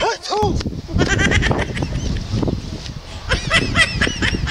Let's